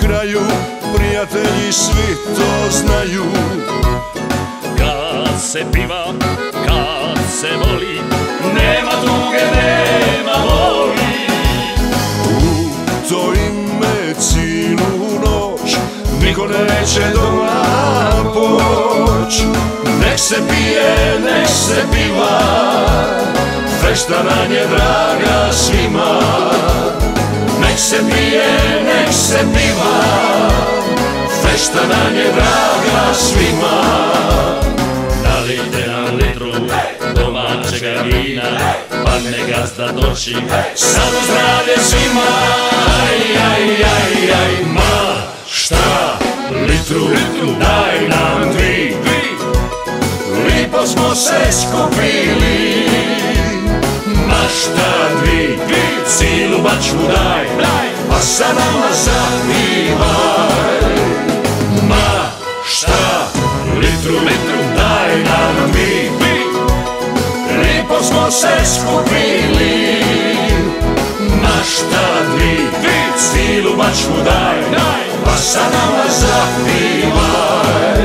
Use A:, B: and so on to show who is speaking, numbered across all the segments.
A: kraju prijatelji svi to znaju.
B: Kad se piva, kad se voli Nema tuge, nema voli.
A: U to ime cijelu noć Niko neće doma poć. Nek se pije, nek se piva Fešta nam je draga svima Fešta nam je draga svima.
B: Nalite nam litru domaćega vina? Pa ne gazda doći Samo zdravlje svima! Aj, aj, aj, aj, ma! Šta? Litru, daj nam dvi
A: Lipo smo se skupili
B: Ma šta dvi, cilu bačvu daj.
A: Pa sa nama zapivaj
B: metru, metru. daj nam mi,
A: mi. Lepo smo se skupili,
B: naš ta dni, silu moč mu daj, daj.
A: pa sa nama zapivaj.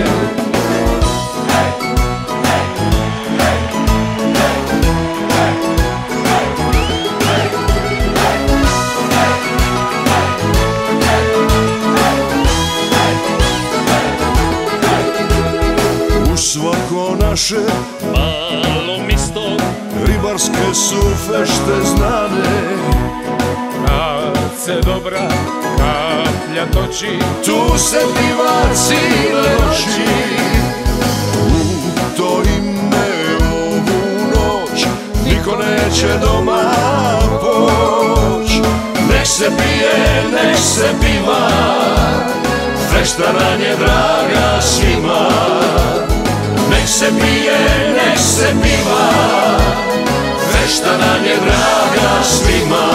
A: Svako naše.
B: Malo misto,
A: ribarske su fešte znane.
C: Kad se dobra kaplja toči
A: Tu se pivaci leči U to ime ovu noć Niko neće doma poć. Nek se pije, nek se piva Fešta nam je draga svima piva Fešta nam je draga svima.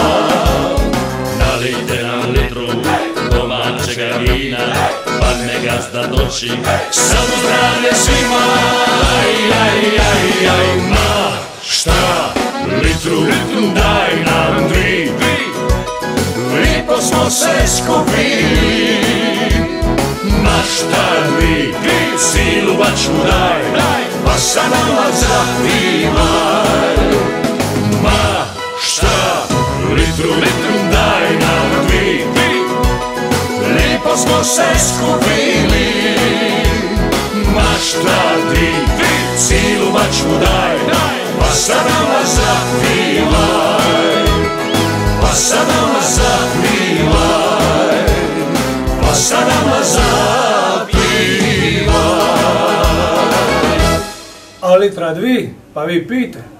B: Nalite nam litru domaćega vina Pa ne gazda doći Samo zdravlje svima. Aj, aj, aj, aj, ma Šta? Litru, daj nam dvi
A: Lipo smo se skupili zapivaj
B: Ma šta? Litru, litru, daj nam dvi
A: Lipo smo se skupili
B: Ma šta ti, cilu bačvu daj.
A: Pa sa nama zapivaj zapivaj
D: A litra dvi, pa vi pijte.